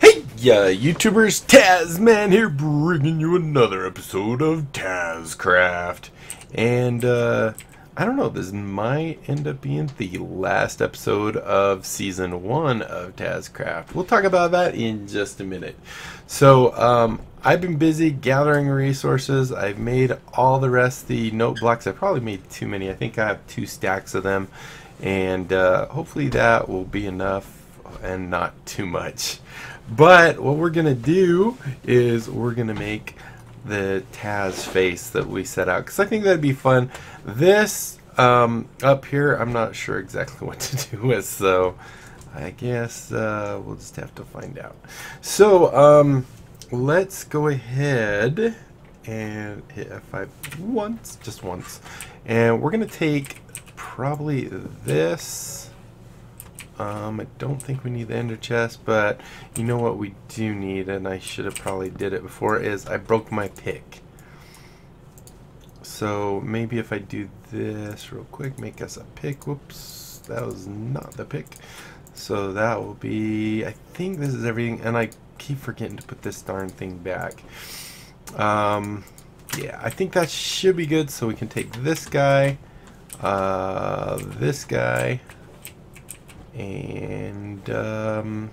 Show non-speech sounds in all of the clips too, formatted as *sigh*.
Hey, yeah, YouTubers, TazzMann here, bringing you another episode of TazzCraft. And, uh, I don't know, this might end up being the last episode of Season 1 of TazzCraft. We'll talk about that in just a minute. So, um, I've been busy gathering resources. I've made all the rest the note blocks. I probably made too many. I think I have two stacks of them. And, uh, hopefully that will be enough and not too much. But what we're going to do is we're going to make the Taz face that we set out because I think that'd be fun. This um, up here, I'm not sure exactly *laughs* what to do with, so I guess uh, we'll just have to find out. So um, let's go ahead and hit F5 once, just once. And we're going to take probably this. Um, I don't think we need the ender chest, but you know what we do need, and I should have probably did it before, is I broke my pick. So maybe if I do this real quick, make us a pick. Whoops, that was not the pick. So that will be, I think this is everything, and I keep forgetting to put this darn thing back. Um, yeah, I think that should be good, so we can take this guy, uh, this guy, and um,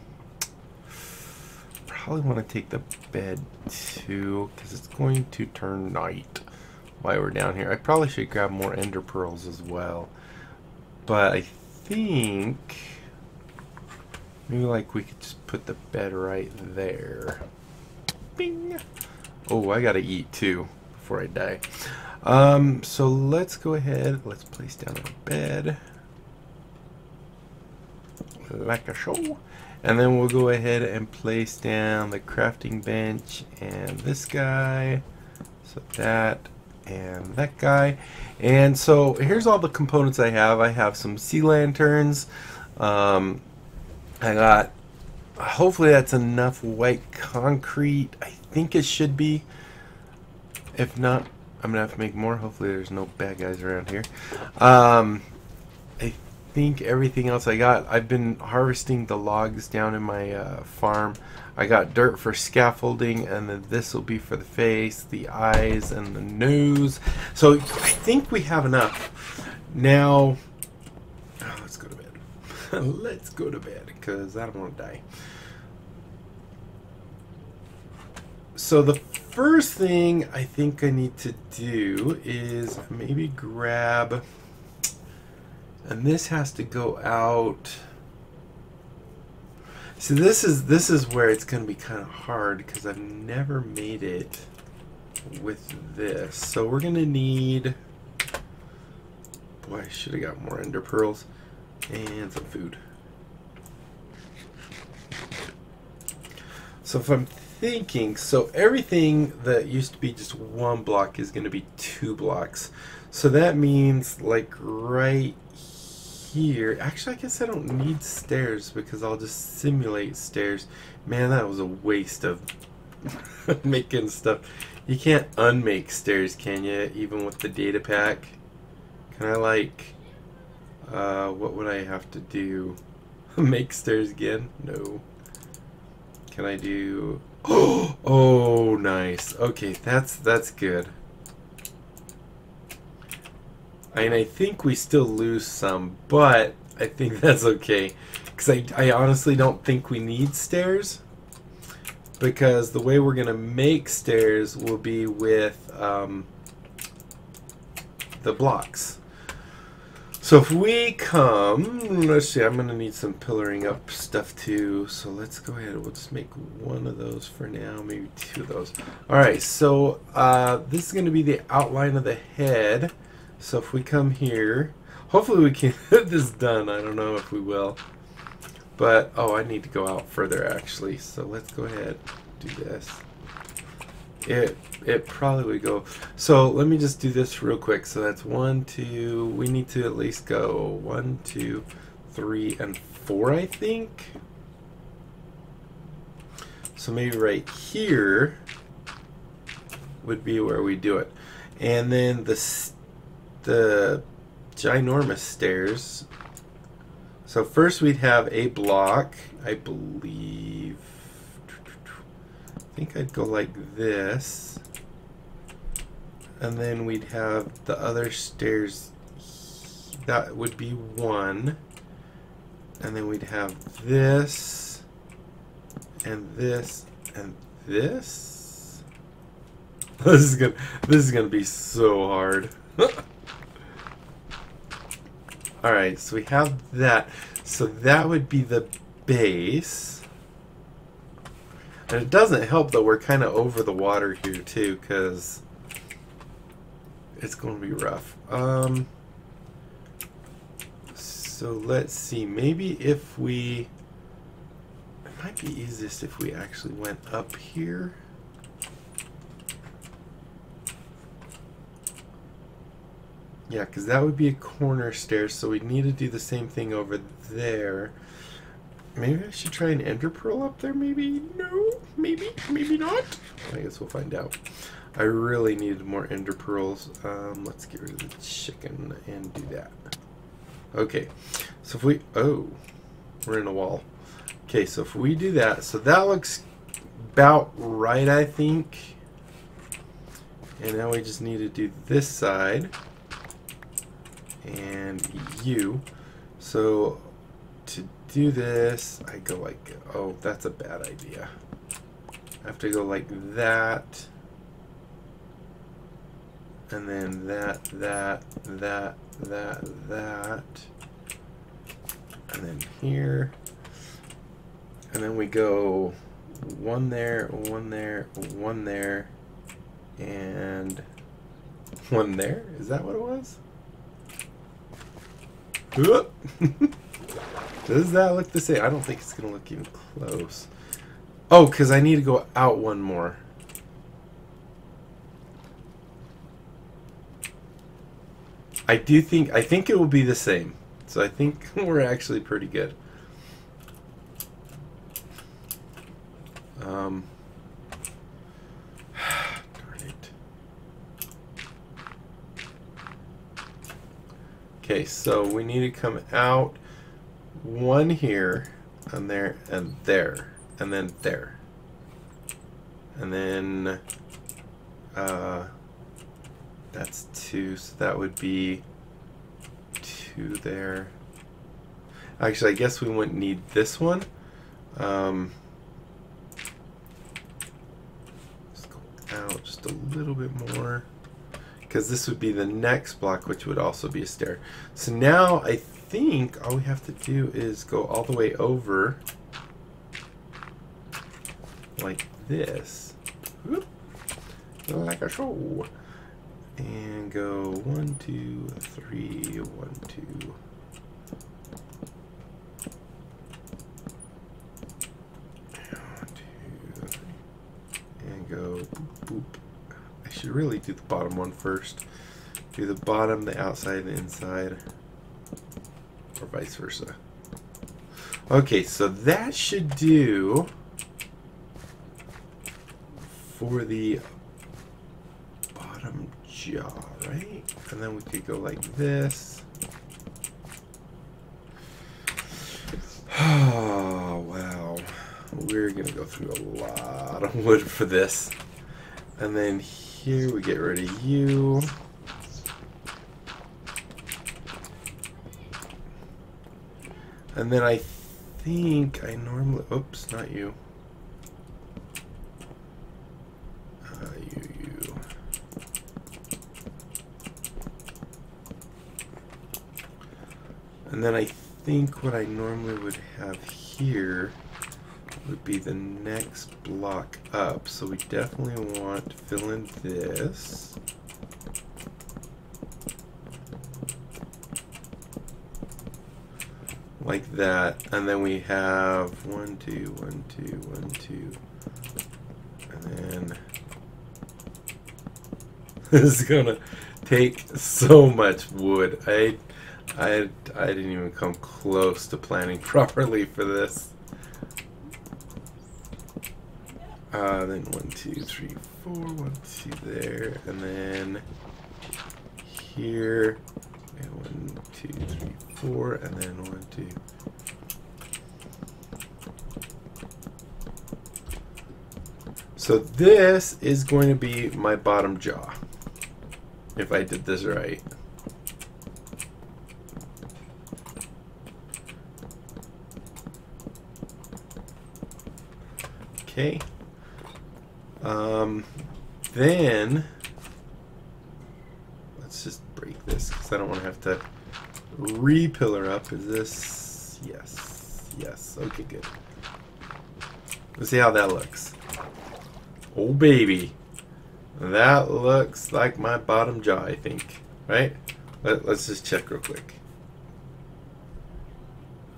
probably want to take the bed too because it's going to turn night while we're down here. I probably should grab more ender pearls as well, but I think maybe like we could just put the bed right there. Bing. Oh, I gotta eat too before I die. Um, so let's go ahead. Let's place down our bed like a show. And then we'll go ahead and place down the crafting bench and this guy. So that and that guy. And so here's all the components I have. I have some sea lanterns. Um, I got, hopefully that's enough white concrete. I think it should be. If not, I'm going to have to make more. Hopefully there's no bad guys around here. Um, I think everything else I got, I've been harvesting the logs down in my uh, farm. I got dirt for scaffolding, and then this will be for the face, the eyes, and the nose. So I think we have enough. Now, oh, let's go to bed. *laughs* let's go to bed, because I don't want to die. So the first thing I think I need to do is maybe grab and this has to go out. See this is this is where it's gonna be kind of hard because I've never made it with this. So we're gonna need boy I should have got more ender pearls and some food so if I'm thinking so everything that used to be just one block is going to be two blocks so that means like right here. Actually, I guess I don't need stairs because I'll just simulate stairs. Man, that was a waste of *laughs* making stuff. You can't unmake stairs, can you? Even with the data pack. Can I like, uh, what would I have to do? *laughs* Make stairs again? No. Can I do, *gasps* oh, nice. Okay, that's, that's good. And I think we still lose some, but I think *laughs* that's okay. Because I, I honestly don't think we need stairs. Because the way we're going to make stairs will be with um, the blocks. So if we come, let's see, I'm going to need some pillaring up stuff too. So let's go ahead. We'll just make one of those for now, maybe two of those. All right, so uh, this is going to be the outline of the head. So if we come here, hopefully we can *laughs* get this done. I don't know if we will. But, oh, I need to go out further actually. So let's go ahead do this. It it probably would go. So let me just do this real quick. So that's one, two, we need to at least go one, two, three, and four, I think. So maybe right here would be where we do it. And then the the ginormous stairs. So first we'd have a block, I believe. I think I'd go like this. And then we'd have the other stairs. That would be one. And then we'd have this. And this. And this. *laughs* This is gonna this is gonna be so hard. *laughs* Alright, so we have that. So that would be the base. And it doesn't help that we're kind of over the water here too, because it's going to be rough. Um, so let's see. Maybe if we... It might be easiest if we actually went up here. Yeah, because that would be a corner stair, so we'd need to do the same thing over there. Maybe I should try an ender pearl up there, maybe? No, maybe, maybe not. I guess we'll find out. I really needed more ender pearls. Um, let's get rid of the chicken and do that. Okay, so if we, oh, we're in a wall. Okay, so if we do that, so that looks about right, I think. And now we just need to do this side and you. So to do this, I go like, oh, that's a bad idea. I have to go like that. And then that, that, that, that, that. And then here. And then we go one there, one there, one there, and one there. Is that what it was? *laughs* *laughs* Does that look the same? I don't think it's going to look even close. Oh, because I need to go out one more. I do think, I think it will be the same. So I think *laughs* we're actually pretty good. Um, *sighs* darn it. Okay, so we need to come out one here, and there, and there, and then there. And then, uh, that's two, so that would be two there. Actually, I guess we wouldn't need this one. Um, let's go out just a little bit more because this would be the next block, which would also be a stair. So now I think all we have to do is go all the way over like this. Whoop. Like a show. And go one, two, three, one, two. Really do the bottom one first. Do the bottom, the outside, the inside. Or vice versa. Okay, so that should do for the bottom jaw, right? And then we could go like this. *sighs* Oh, wow. We're going to go through a lot of wood for this. And then here, we get rid of you. And then I think I normally, oops, not you. Uh, you, you. And then I think what I normally would have here would be the next block up. So we definitely want to fill in this. Like that. And then we have one, two, one, two, one, two. And then *laughs* this is gonna take so much wood. I I I didn't even come close to planning *laughs* properly for this. Uh, then one, two, three, four, one, two there, and then here, and one, two, three, four, and then one, two. So this is going to be my bottom jaw, if I did this right. Okay. Um, then let's just break this because I don't want to have to re-pillar up. Is this yes, yes? Okay, good. Let's see how that looks. Oh baby, that looks like my bottom jaw. I think, right? Let, let's just check real quick.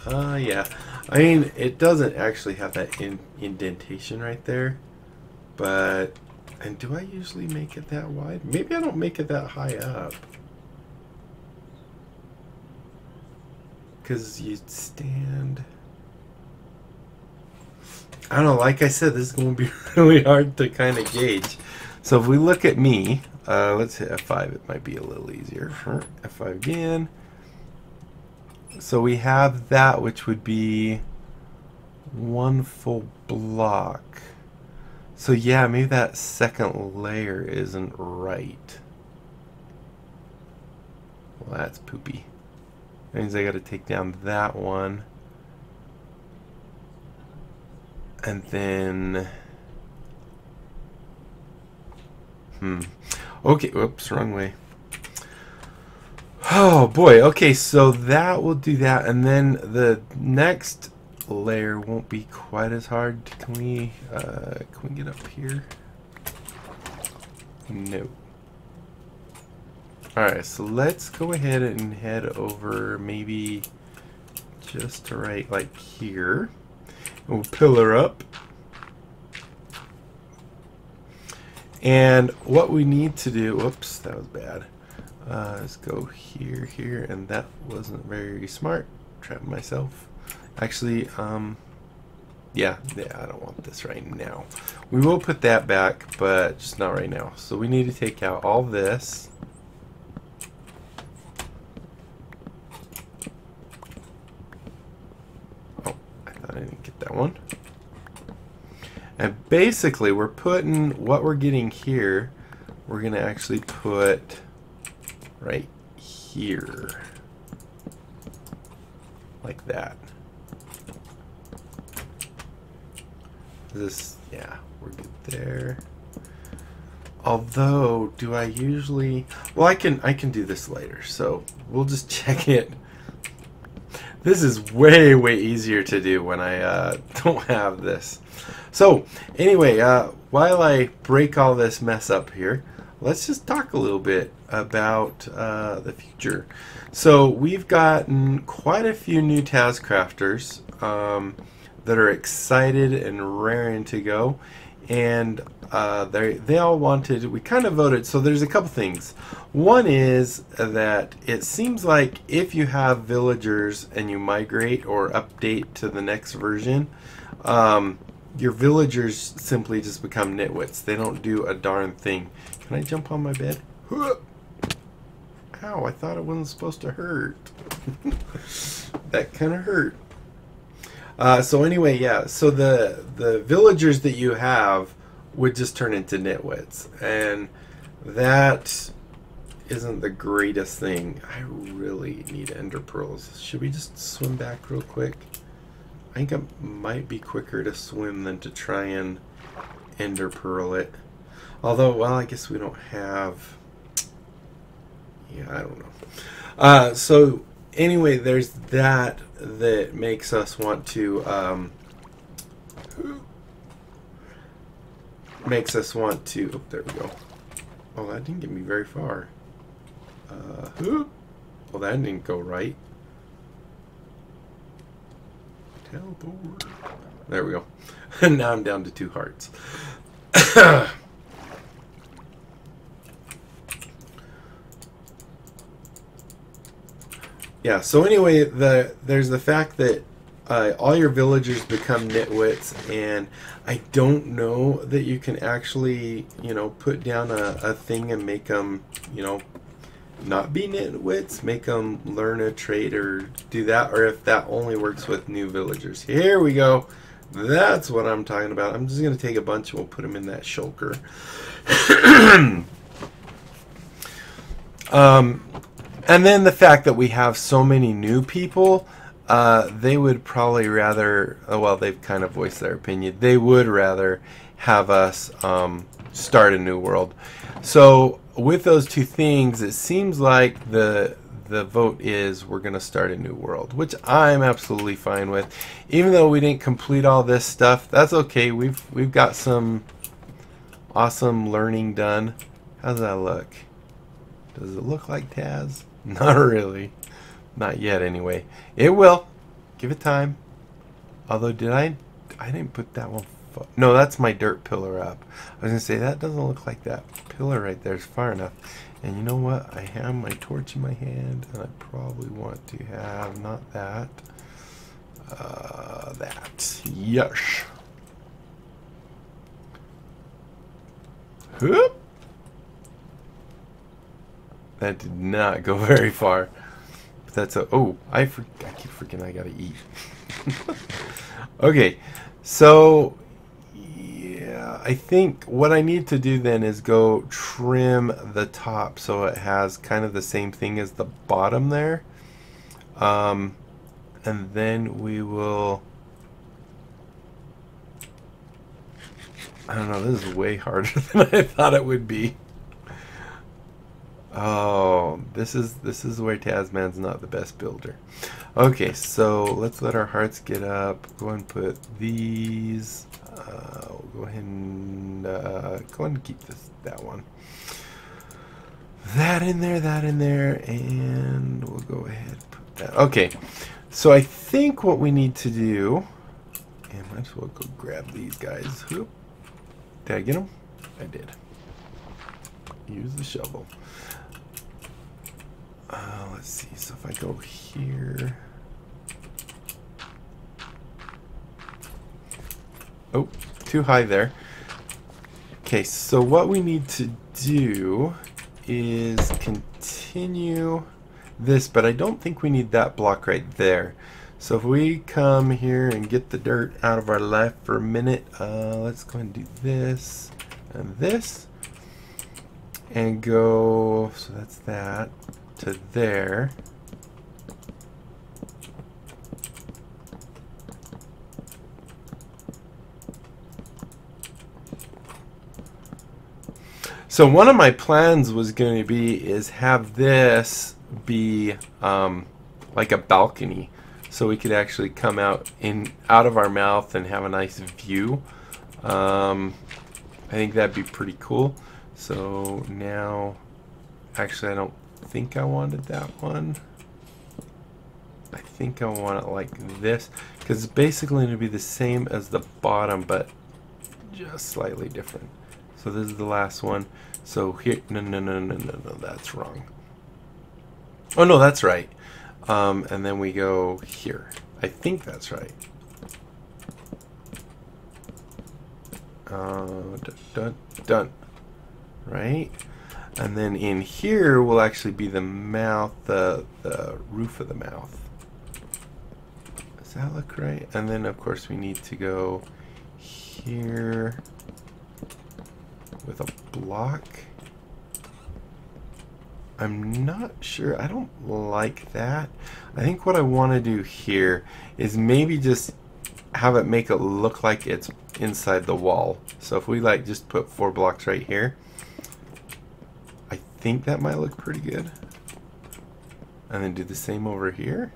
Uh, yeah. I mean, it doesn't actually have that in indentation right there. But, and do I usually make it that wide? Maybe I don't make it that high up. Because you stand... I don't know, like I said, this is going to be *laughs* really hard to kind of gauge. So if we look at me, uh, let's hit F5, it might be a little easier. F5 again. So we have that, which would be one full block. So yeah, maybe that second layer isn't right. Well, that's poopy. That means I got to take down that one. And then... Hmm. Okay, whoops, wrong way. Oh boy, okay, so that will do that, and then the next layer won't be quite as hard. Can we, uh, can we get up here? No. Alright, so let's go ahead and head over maybe just to right like here. We'll pillar up. And what we need to do, whoops, that was bad. Uh, let's go here, here, and that wasn't very smart. Trapped myself. Actually, um, yeah, yeah, I don't want this right now. We will put that back, but just not right now. So we need to take out all this. Oh, I thought I didn't get that one. And basically, we're putting what we're getting here, we're going to actually put right here. Like that. This, yeah, we're good there. Although, do I usually... Well, I can I can do this later, so we'll just *laughs* check it. This is way, way easier to do when I uh, *laughs* don't have this. So, anyway, uh, while I break all this mess up here, let's just talk a little bit about uh, the future. So, we've gotten quite a few new TazzCrafters. Um, that are excited and raring to go. And uh, they they all wanted. We kind of voted. So there's a couple things. One is that it seems like if you have villagers and you migrate or update to the next version, um, your villagers simply just become nitwits. They don't do a darn thing. Can I jump on my bed? Ow! I thought it wasn't supposed to hurt. *laughs* that kind of hurt. Uh, so anyway, yeah. So the the villagers that you have would just turn into nitwits, and that isn't the greatest thing. I really need ender pearls. Should we just swim back real quick? I think it might be quicker to swim than to try and ender pearl it. Although, well, I guess we don't have. Yeah, I don't know. Uh, so anyway, there's that that makes us want to um, makes us want to. Oh, there we go. Oh, that didn't get me very far. Uh, *gasps* well, that didn't go right. Teleport. There we go. And *laughs* now I'm down to two hearts. *coughs* yeah so anyway the there's the fact that uh, all your villagers become nitwits, and I don't know that you can actually, you know, put down a, a thing and make them, you know, not be nitwits, make them learn a trade or do that, or if that only works with new villagers. Here we go. That's what I'm talking about. I'm just going to take a bunch and we'll put them in that shulker. *coughs* um, and then the fact that we have so many new people, uh, they would probably rather, uh, well, they've kind of voiced their opinion. They would rather have us um, start a new world. So with those two things, it seems like the the vote is we're going to start a new world, which I'm absolutely fine with. Even though we didn't complete all this stuff, that's okay. We've we've got some awesome learning done. How's that look? Does it look like Taz? *laughs* Not really. Not yet anyway. It will. Give it time. Although did I I didn't put that one no, that's my dirt pillar up. I was going to say, that doesn't look like that pillar right there is far enough. And you know what? I have my torch in my hand, and I probably want to have, not that, uh, that. Yes. Whoop. That did not go *laughs* very far. That's a, oh, I, for, I keep freaking I gotta eat. *laughs* okay, so yeah, I think what I need to do then is go trim the top so it has kind of the same thing as the bottom there. Um, and then we will... I don't know, this is way harder *laughs* than I thought it would be. Oh, this is this is where TazzMann's not the best builder. Okay, so let's let our hearts get up. Go and put these uh, we'll go ahead and uh, go and keep this that one. That in there, that in there, and we'll go ahead and put that. Okay, so I think what we need to do, and might as well go grab these guys. Whoop. Did I get them? I did. Use the shovel. Uh, let's see. So if I go here. Oh, too high there. Okay, so what we need to do is continue this, but I don't think we need that block right there. So if we come here and get the dirt out of our left for a minute, uh, let's go and do this and this and go, so that's that, to there. So one of my plans was going to be is have this be um, like a balcony, so we could actually come out in out of our mouth and have a nice view. Um, I think that'd be pretty cool. So now, actually, I don't think I wanted that one. I think I want it like this because it's basically going to be the same as the bottom, but just slightly different. So this is the last one. So here, no, no, no, no, no, no, that's wrong. Oh, no, that's right. Um, and then we go here. I think that's right. Uh, dun, dun, dun. Right? And then in here will actually be the mouth, the, the roof of the mouth. Does that look right? And then, of course, we need to go here with a block. I'm not sure. I don't like that. I think what I want to do here is maybe just have it make it look like it's inside the wall. So if we like just put four blocks right here, think that might look pretty good. And then do the same over here.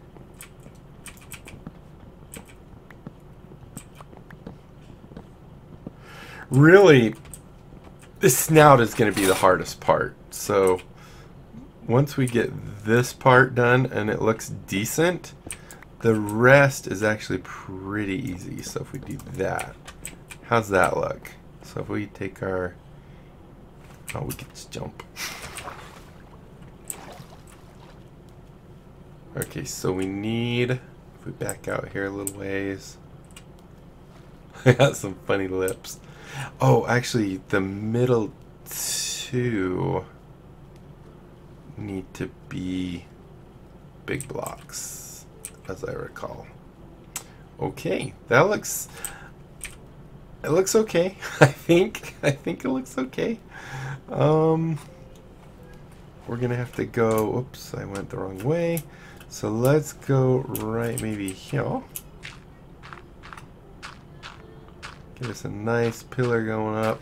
Really, the snout is going to be the hardest part. So once we get this part done and it looks decent, the rest is actually pretty easy. So if we do that, how's that look? So if we take our, oh, we can just jump. *laughs* Okay, so we need If we back out here a little ways. *laughs* I got some funny lips. Oh, actually, the middle two need to be big blocks, as I recall. Okay, that looks it looks okay. *laughs* I think I think it looks okay. Um we're gonna have to go oops, I went the wrong way. So let's go right maybe here. Give us a nice pillar going up.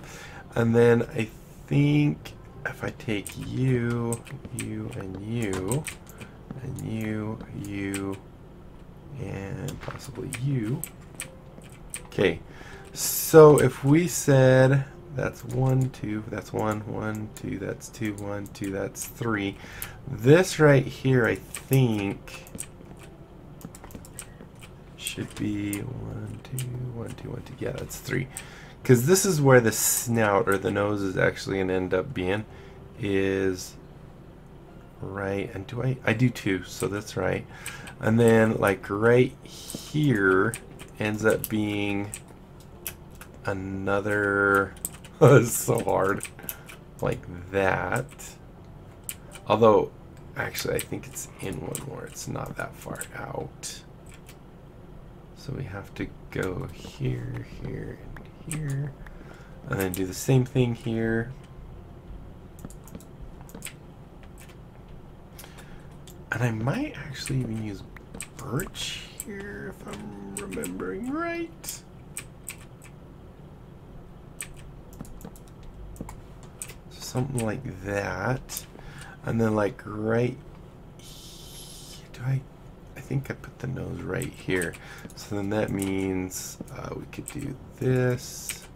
And then I think if I take you, you, and you, and you, you, and possibly you. Okay, so if we said that's one, two, that's one, one, two, that's two, one, two, that's three. This right here, I think, should be one, two, one, two, one, two. Yeah, that's three. Because this is where the snout or the nose is actually going to end up being. Is right. And do I? I do too, so that's right. And then like right here ends up being another. It's so hard. Like that. Although, actually, I think it's in one more. It's not that far out. So we have to go here, here, and here. And then do the same thing here. And I might actually even use birch here if I'm remembering right. Something like that. And then like right do I I think I put the nose right here. So then that means uh, we could do this.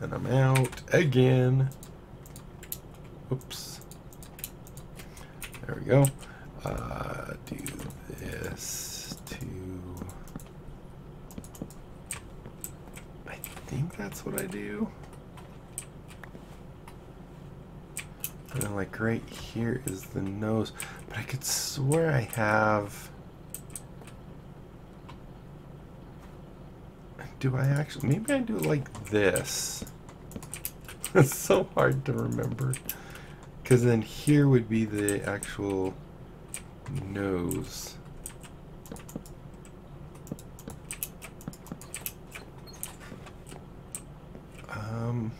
And I'm out again. Oops. There we go. Uh, do this to... I think that's what I do. Like right here is the nose. But I could swear I have... Do I actually... Maybe I do it like this. *laughs* it's so hard to remember. Because then here would be the actual nose. Um,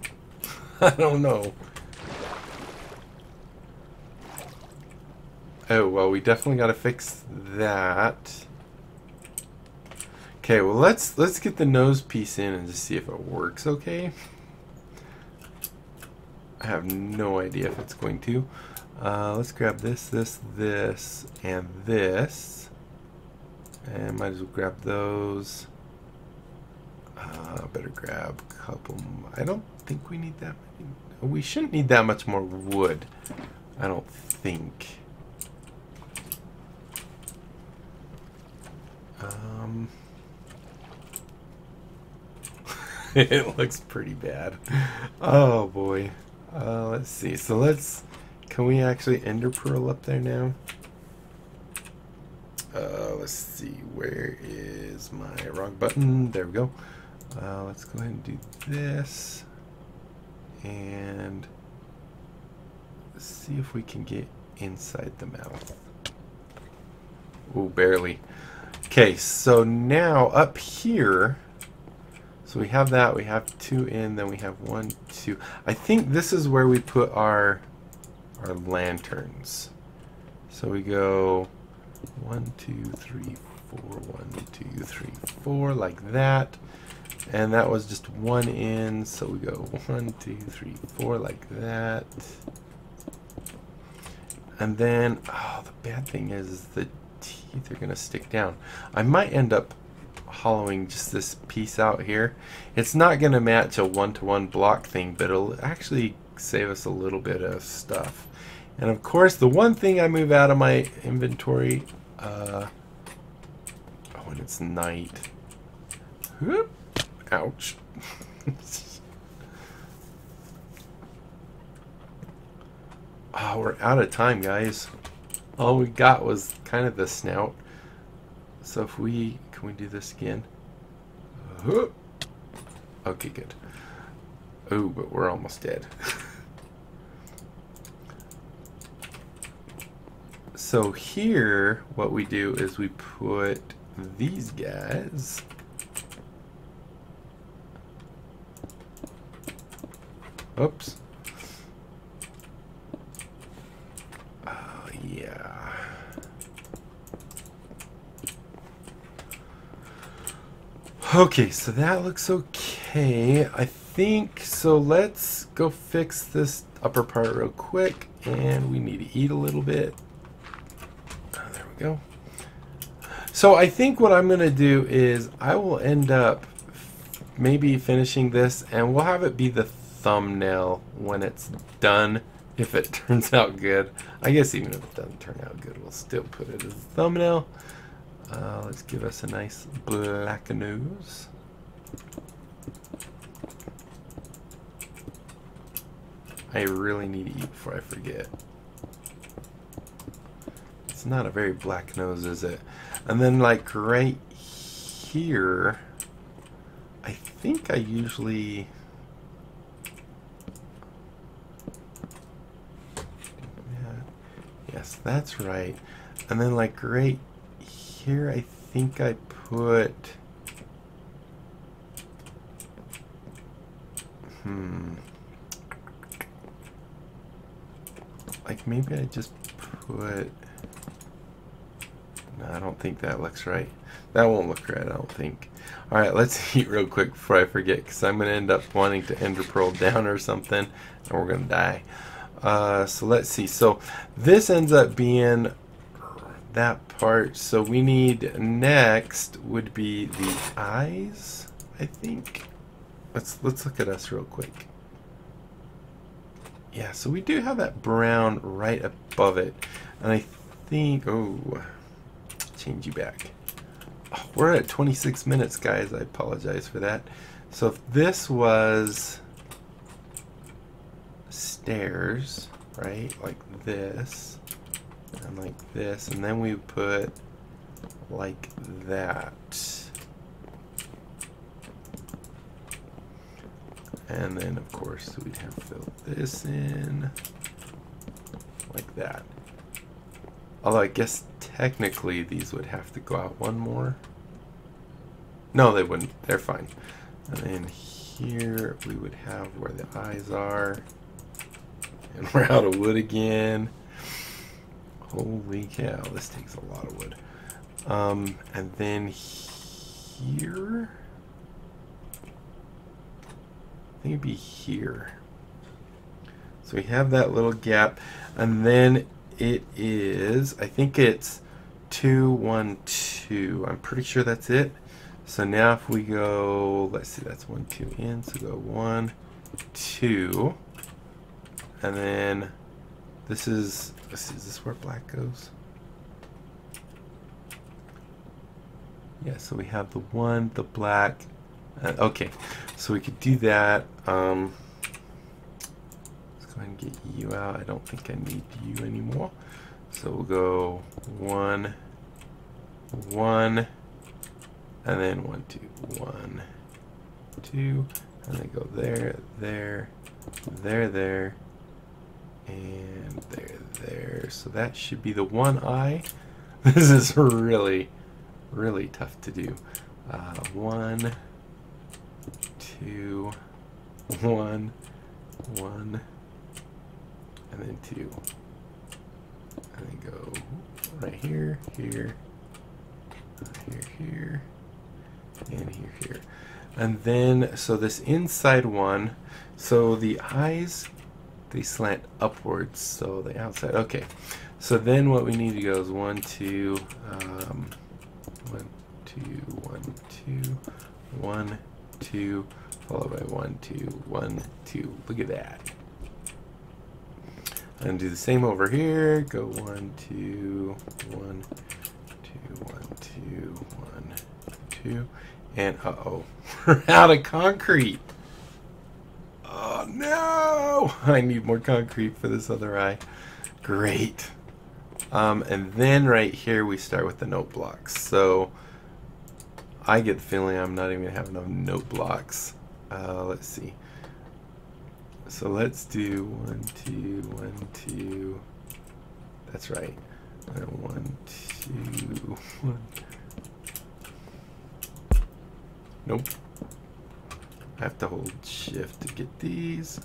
*laughs* I don't know. Oh, well, we definitely got to fix that. Okay, well, let's let's get the nose piece in and just see if it works okay. I have no idea if it's going to. Uh, let's grab this, this, this, and this. And might as well grab those. Uh, better grab a couple. I don't think we need that many. We shouldn't need that much more wood. I don't think. Um, *laughs* it looks pretty bad. Oh boy. Uh, let's see. So let's can we actually ender pearl up there now? Uh, let's see, where is my wrong button? There we go. Uh, let's go ahead and do this. And see if we can get inside the mouth. Oh, barely. Okay, so now up here, so we have that, we have two in, then we have one, two. I think this is where we put our our lanterns. So we go one, two, three, four, one, two, three, four, like that. And that was just one in, so we go one, two, three, four, like that. And then, oh, the bad thing is the teeth are gonna stick down. I might end up hollowing just this piece out here. It's not gonna match a one-to-one -one block thing, but it'll actually save us a little bit of stuff. And of course, the one thing I move out of my inventory, uh, oh, when it's night. Whoop. Ouch. oh, *laughs* we're out of time, guys. All we got was kind of the snout. So if we, can we do this again? *gasps* Okay, good. Oh, but we're almost dead. *laughs* so here, what we do is we put these guys Oops. Oh, yeah. Okay, so that looks okay. I think, so let's go fix this upper part real quick. And we need to eat a little bit. Oh, there we go. So I think what I'm going to do is I will end up maybe finishing this and we'll have it be the thumbnail when it's done if it *laughs* turns out good. I guess even if it doesn't turn out good, we'll still put it as a thumbnail. Uh, let's give us a nice black nose. I really need to eat before I forget. It's not a very black nose, is it? And then like right here, I think I usually Yes, that's right. And then like right here, I think I put... Hmm. Like maybe I just put... No, I don't think that looks right. That won't look right, I don't think. Alright, let's *laughs* eat real quick before I forget, because I'm going to end up wanting to ender pearl down or something, and we're going to die. Uh, so let's see. So this ends up being that part. So we need next would be the eyes, I think. Let's let's look at us real quick. Yeah, so we do have that brown right above it. And I think, oh, change you back. Oh, we're at 26 minutes, guys. I apologize for that. So if this was stairs, right? Like this, and like this, and then we put like that. And then, of course, we'd have to fill this in like that. Although I guess technically these would have to go out one more. No, they wouldn't. They're fine. And then here we would have where the eyes are. And we're out of wood again. Holy cow, this takes a lot of wood. Um, and then here... I think it'd be here. So we have that little gap. And then it is, I think it's 212. 2. I'm pretty sure that's it. So now if we go, let's see, that's 1, 2 in. So go 1, 2. And then this is, is this where black goes? Yeah, so we have the one, the black. Uh, okay, so we could do that. Um, let's go ahead and get you out. I don't think I need you anymore. So we'll go one, one, and then one, two, one, two, and then go there, there, there, there, and there, there. So that should be the one eye. *laughs* This is really, really tough to do. Uh, one, two, one, one, and then two. And then go right here, here, here, here, and here, here. And then, so this inside one, so the eyes they slant upwards, so the outside. Okay, so then what we need to go is one, two, um, one, two, one, two, one, two, followed by one, two, one, two. Look at that. And do the same over here. Go one, two, one, two, one, two, one, two, and uh oh, *laughs* we're out of concrete. Oh no! *laughs* I need more concrete for this other eye. Great. Um, and then right here we start with the note blocks. So I get the feeling I'm not even going to have enough note blocks. Uh, let's see. So let's do one, two, one, two. That's right. One, two, *laughs* one. Nope. I have to hold shift to get these.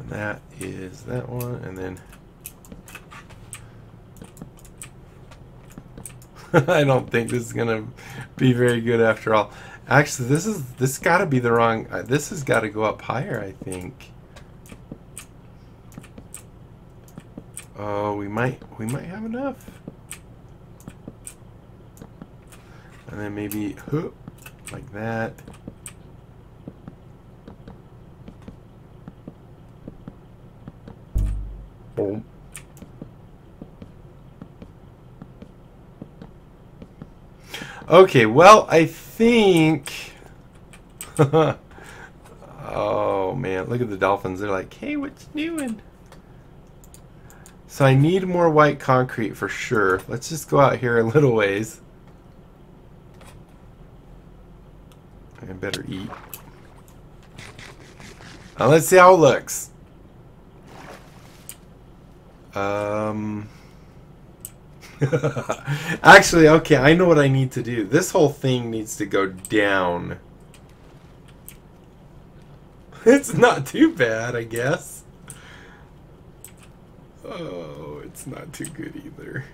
And that is that one, and then *laughs* I don't think this is gonna be very good after all. Actually, this is this got to be the wrong. Uh, this has got to go up higher, I think. Oh, we might we might have enough. And then maybe like that. Boom. Okay, well, I think... *laughs* oh, man, look at the dolphins. They're like, hey, what's doing? So I need more white concrete for sure. Let's just go out here a little ways. I better eat. Now let's see how it looks. Um... *laughs* Actually, okay, I know what I need to do. This whole thing needs to go down. *laughs* It's not too bad, I guess. Oh, it's not too good either.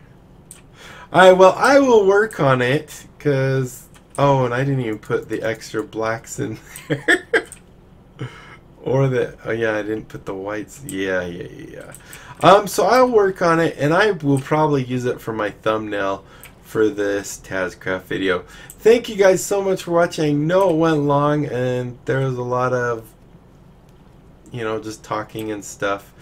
Alright, well, I will work on it, because... Oh, and I didn't even put the extra blacks in there. *laughs* or the... Oh, yeah, I didn't put the whites. Yeah, yeah, yeah. Um, so I'll work on it, and I will probably use it for my thumbnail for this TazzCraft video. Thank you guys so much for watching. Know it went long, and there was a lot of, you know, just talking and stuff.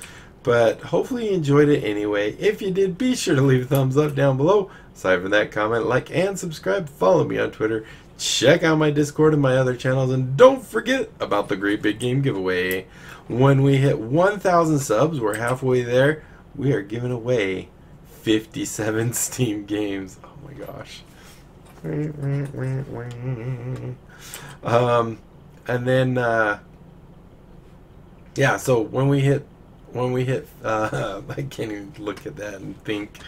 But hopefully you enjoyed it anyway. If you did, be sure to leave a thumbs up down below. Aside from that, comment, like, and subscribe. Follow me on Twitter. Check out my Discord and my other channels. And don't forget about the Great Big Game Giveaway. When we hit 1,000 subs, we're halfway there. We are giving away 57 *laughs* Steam games. Oh my gosh. Um, and then, uh, yeah, so when we hit, when we hit, uh, *laughs* I can't even look at that and think.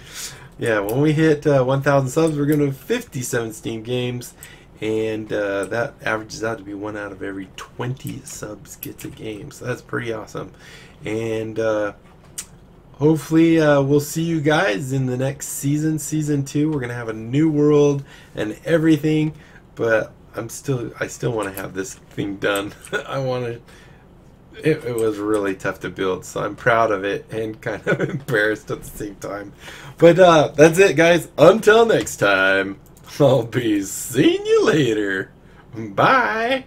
Yeah, when we hit uh, 1,000 subs, we're going to 57 Steam games and uh, that averages out to be one out of every 20 subs gets a game so that's pretty awesome. And uh, hopefully uh, we'll see you guys in the next season season two. We're gonna have a new world and everything but I'm still I still want to have this thing done. *laughs* I want to it, it, was really tough to build so I'm proud of it and *laughs* kind of embarrassed at the same time but uh, that's it guys until next time I'll be seeing you later. Bye.